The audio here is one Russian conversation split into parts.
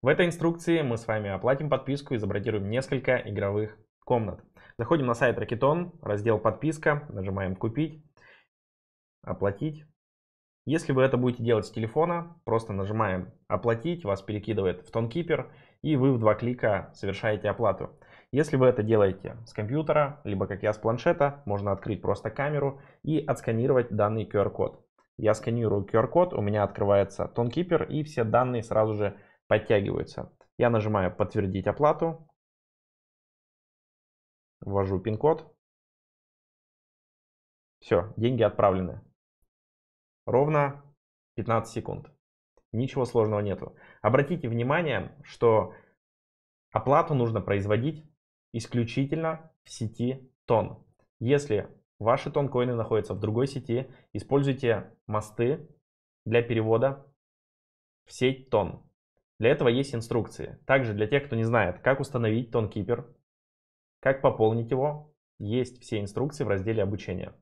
В этой инструкции мы с вами оплатим подписку и забродируем несколько игровых комнат. Заходим на сайт Rakiton, раздел подписка, нажимаем купить, оплатить. Если вы это будете делать с телефона, просто нажимаем оплатить, вас перекидывает в TonKeeper и вы в два клика совершаете оплату. Если вы это делаете с компьютера, либо как я с планшета, можно открыть просто камеру и отсканировать данный QR-код. Я сканирую QR-код, у меня открывается TonKeeper и все данные сразу же подтягиваются. Я нажимаю подтвердить оплату, ввожу пин-код. Все, деньги отправлены. Ровно 15 секунд. Ничего сложного нету. Обратите внимание, что оплату нужно производить исключительно в сети тон. Если ваши тон-коины находятся в другой сети, используйте мосты для перевода в сеть тон. Для этого есть инструкции. Также для тех, кто не знает, как установить TonKeeper, как пополнить его, есть все инструкции в разделе обучения.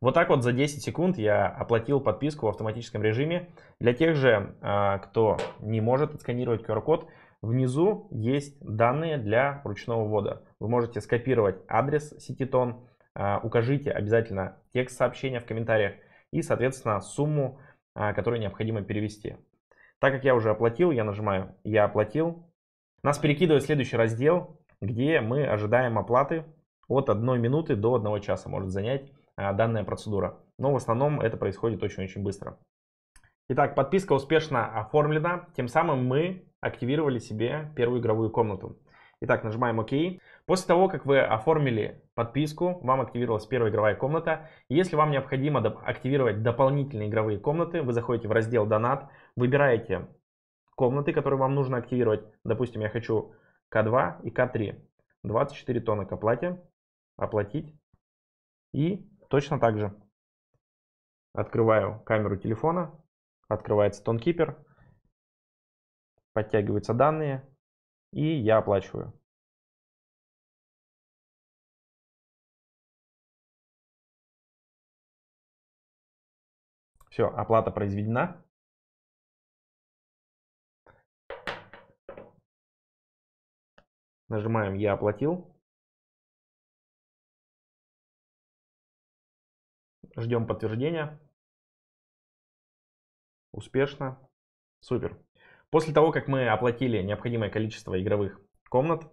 Вот так вот за 10 секунд я оплатил подписку в автоматическом режиме. Для тех же, а, кто не может отсканировать QR-код, внизу есть данные для ручного ввода. Вы можете скопировать адрес сети Тон, а, укажите обязательно текст сообщения в комментариях и, соответственно, сумму, а, которую необходимо перевести. Так как я уже оплатил, я нажимаю «Я оплатил». Нас перекидывает в следующий раздел, где мы ожидаем оплаты от 1 минуты до 1 часа может занять а, данная процедура. Но в основном это происходит очень-очень быстро. Итак, подписка успешно оформлена. Тем самым мы активировали себе первую игровую комнату. Итак, нажимаем ОК. После того, как вы оформили подписку, вам активировалась первая игровая комната. Если вам необходимо активировать дополнительные игровые комнаты, вы заходите в раздел «Донат», выбираете комнаты, которые вам нужно активировать. Допустим, я хочу К2 и К3. 24 тонны к оплате. Оплатить. И точно так же открываю камеру телефона. Открывается TonKeeper. Подтягиваются данные. И я оплачиваю. Все, оплата произведена. Нажимаем «Я оплатил». Ждем подтверждения. Успешно. Супер. После того, как мы оплатили необходимое количество игровых комнат,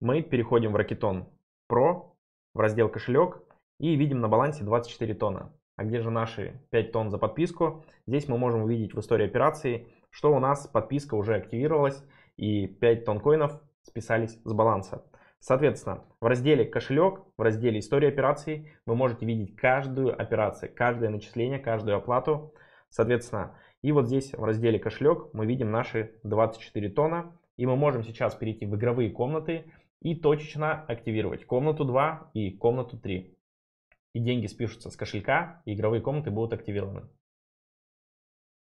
мы переходим в Rakiton Pro, в раздел кошелек и видим на балансе 24 тонна. А где же наши 5 тонн за подписку? Здесь мы можем увидеть в истории операции, что у нас подписка уже активировалась и 5 тонн коинов списались с баланса. Соответственно, в разделе кошелек, в разделе история операций вы можете видеть каждую операцию, каждое начисление, каждую оплату. Соответственно, и вот здесь в разделе кошелек мы видим наши 24 тонна. И мы можем сейчас перейти в игровые комнаты и точечно активировать комнату 2 и комнату 3. И деньги спишутся с кошелька, и игровые комнаты будут активированы.